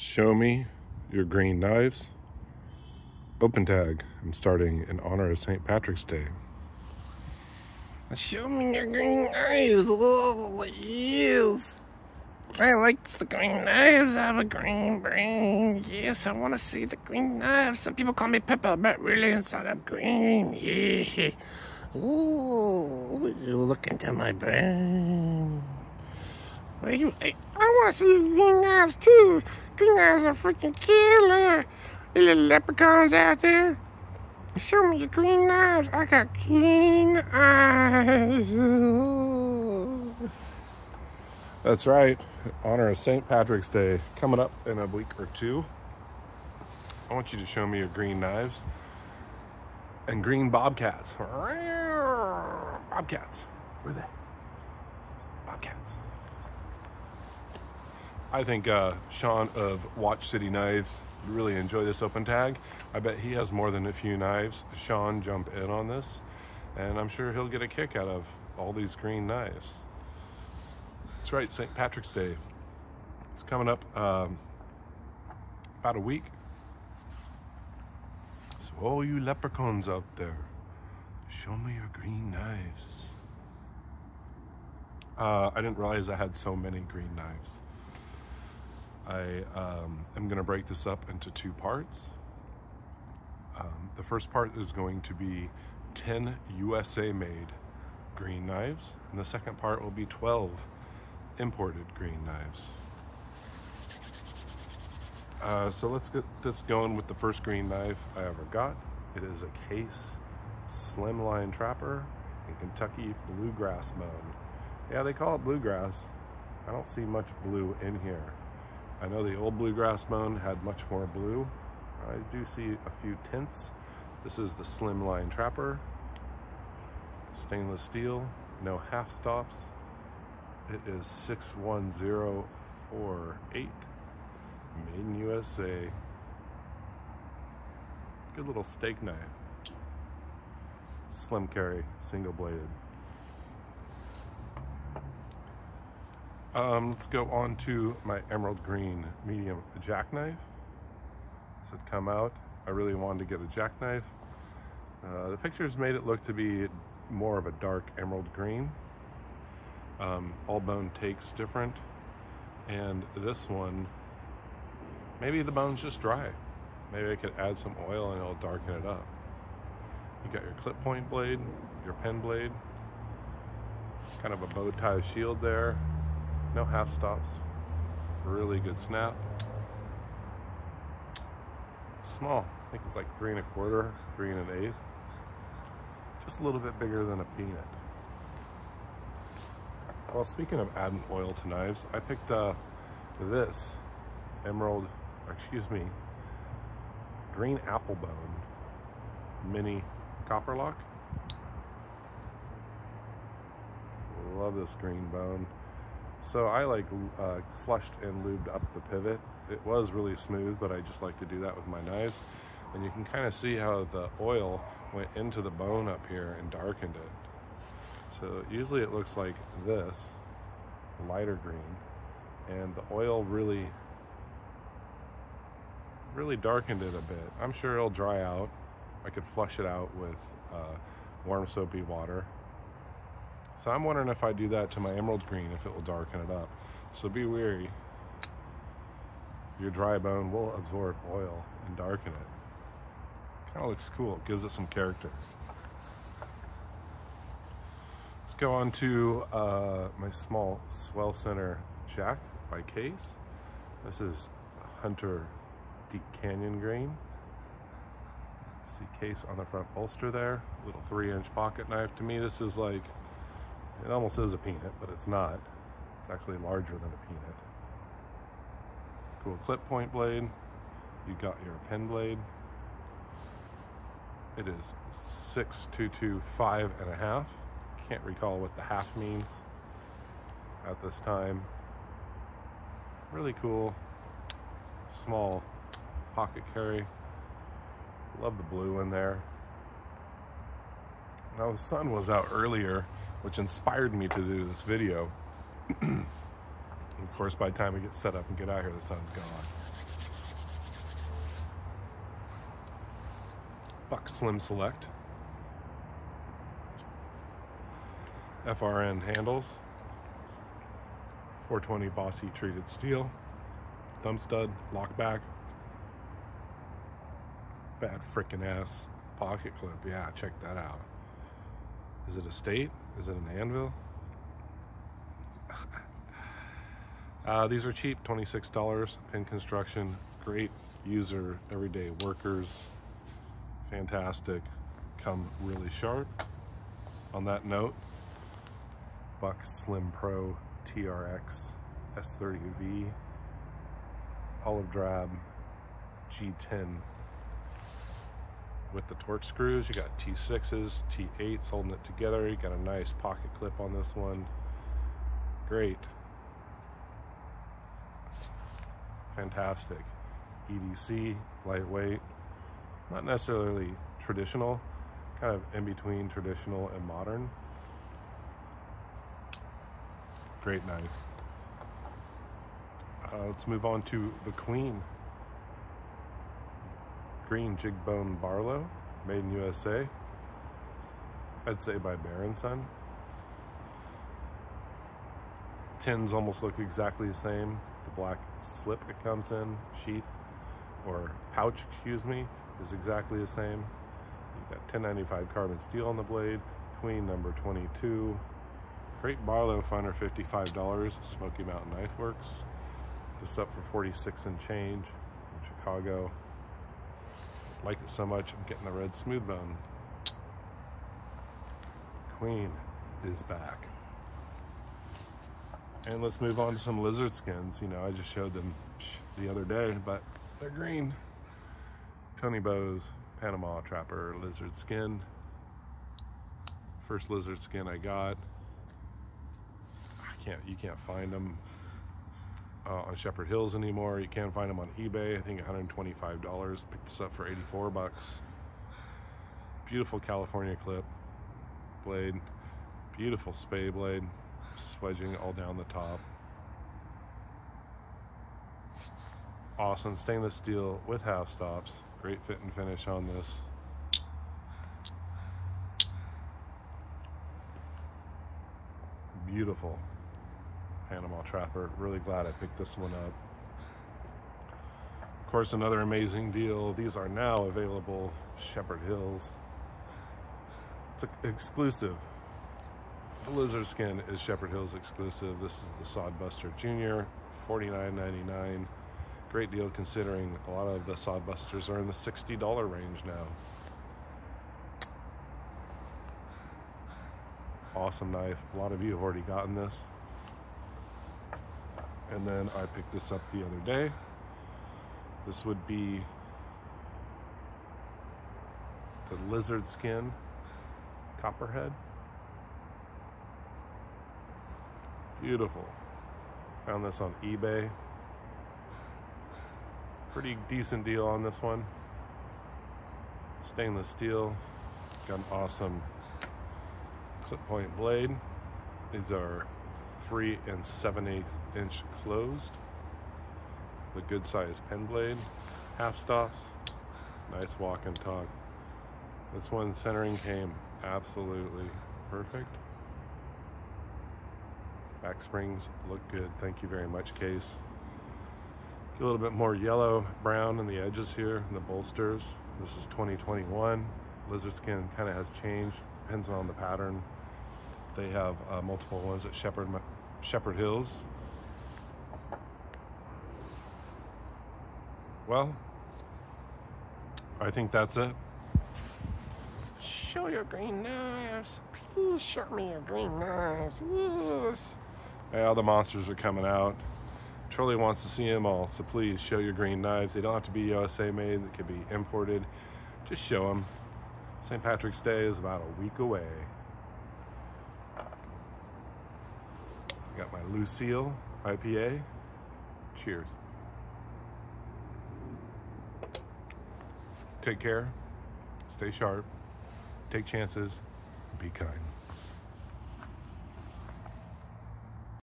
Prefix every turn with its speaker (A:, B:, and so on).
A: Show me your green knives. Open tag. I'm starting in honor of St. Patrick's Day.
B: Show me your green knives. Oh, yes. I like the green knives. I have a green brain. Yes, I want to see the green knives. Some people call me pepper, but really inside I'm green. Yeah. Ooh, you look into my brain. I, I want to see green knives too. Green knives are freaking killer. Little leprechauns out there. Show me your green knives. I got green eyes.
A: That's right. Honor of St. Patrick's Day coming up in a week or two. I want you to show me your green knives and green bobcats. Bobcats. Where are they? Bobcats. I think uh, Sean of Watch City Knives really enjoy this open tag. I bet he has more than a few knives. Sean jump in on this, and I'm sure he'll get a kick out of all these green knives. That's right, St. Patrick's Day. It's coming up um, about a week. So all you leprechauns out there, show me your green knives. Uh, I didn't realize I had so many green knives. I um, am going to break this up into two parts. Um, the first part is going to be 10 USA made green knives, and the second part will be 12 imported green knives. Uh, so let's get this going with the first green knife I ever got. It is a case slimline trapper in Kentucky bluegrass bone. Yeah, they call it bluegrass. I don't see much blue in here. I know the old bluegrass bone had much more blue. I do see a few tints. This is the slimline trapper. Stainless steel, no half stops. It is 61048, made in USA. Good little steak knife. Slim carry, single bladed. Um, let's go on to my emerald green medium jackknife. This had come out. I really wanted to get a jackknife. Uh, the pictures made it look to be more of a dark emerald green. Um, all bone takes different. And this one, maybe the bone's just dry. Maybe I could add some oil and it'll darken it up. You got your clip point blade, your pen blade, kind of a bow tie shield there. No half stops. Really good snap. Small. I think it's like three and a quarter, three and an eighth. Just a little bit bigger than a peanut. Well, speaking of adding oil to knives, I picked uh, this emerald, excuse me, green apple bone mini copper lock. Love this green bone. So I like uh, flushed and lubed up the pivot. It was really smooth, but I just like to do that with my knives. And you can kind of see how the oil went into the bone up here and darkened it. So usually it looks like this, lighter green, and the oil really, really darkened it a bit. I'm sure it'll dry out. I could flush it out with uh, warm soapy water so I'm wondering if I do that to my emerald green, if it will darken it up. So be wary. Your dry bone will absorb oil and darken it. Kind of looks cool, it gives it some character. Let's go on to uh, my small swell center jack by Case. This is Hunter Deep Canyon green. See Case on the front bolster there, little three inch pocket knife. To me, this is like it almost is a peanut, but it's not. It's actually larger than a peanut. Cool clip point blade. You got your pen blade. It is 6225 and a half. Can't recall what the half means at this time. Really cool. Small pocket carry. Love the blue in there. Now the sun was out earlier which inspired me to do this video. of course, by the time we get set up and get out here, the sun's gone. Buck Slim Select. FRN handles. 420 Bos heat treated steel. Thumb stud, lock back. Bad frickin' ass pocket clip. Yeah, check that out. Is it a state? Is it an anvil? Uh, these are cheap, $26. Pin construction, great user, everyday workers, fantastic, come really sharp. On that note, Buck Slim Pro TRX S30V olive drab G10 with the Torx screws. You got T6s, T8s holding it together. You got a nice pocket clip on this one. Great. Fantastic. EDC, lightweight, not necessarily traditional, kind of in between traditional and modern. Great knife. Uh, let's move on to the Queen. Green Jig Bone Barlow, made in USA. I'd say by Baron Son. Tins almost look exactly the same. The black slip it comes in, sheath, or pouch, excuse me, is exactly the same. You got 1095 carbon steel on the blade, Queen number 22. Great Barlow Finder, $55, Smoky Mountain Knife Works. This up for 46 and change in Chicago. Like it so much, I'm getting the red smooth bone. Queen is back. And let's move on to some lizard skins. You know, I just showed them the other day, but they're green. Tony Bose, Panama Trapper lizard skin. First lizard skin I got. I can't, you can't find them uh, on Shepherd Hills anymore. You can't find them on eBay. I think $125. Picked this up for 84 bucks. Beautiful California clip blade. Beautiful spay blade. Swedging all down the top. Awesome stainless steel with half stops. Great fit and finish on this. Beautiful. Panama Trapper. Really glad I picked this one up. Of course, another amazing deal. These are now available Shepherd Hills. It's exclusive. The lizard skin is Shepherd Hills exclusive. This is the Sodbuster Junior, $49.99. Great deal considering a lot of the Sodbusters are in the $60 range now. Awesome knife. A lot of you have already gotten this and then I picked this up the other day. This would be the lizard skin copperhead. Beautiful. Found this on eBay. Pretty decent deal on this one. Stainless steel. Got an awesome clip point blade. These are three and seven eighth inch closed. The good size pen blade, half stops, nice walk and talk. This one centering came absolutely perfect. Back springs look good. Thank you very much, case. Get a little bit more yellow brown in the edges here, in the bolsters. This is 2021. Lizard skin kind of has changed, depends on the pattern. They have uh, multiple ones at Shepherd, Shepherd Hills. Well, I think that's it.
B: Show your green knives. Please show me your green knives. Yes.
A: Hey, all the monsters are coming out. Trolley wants to see them all, so please show your green knives. They don't have to be USA made, they could be imported. Just show them. St. Patrick's Day is about a week away. Got my Lucille IPA. Cheers. Take care. Stay sharp. Take chances. Be kind.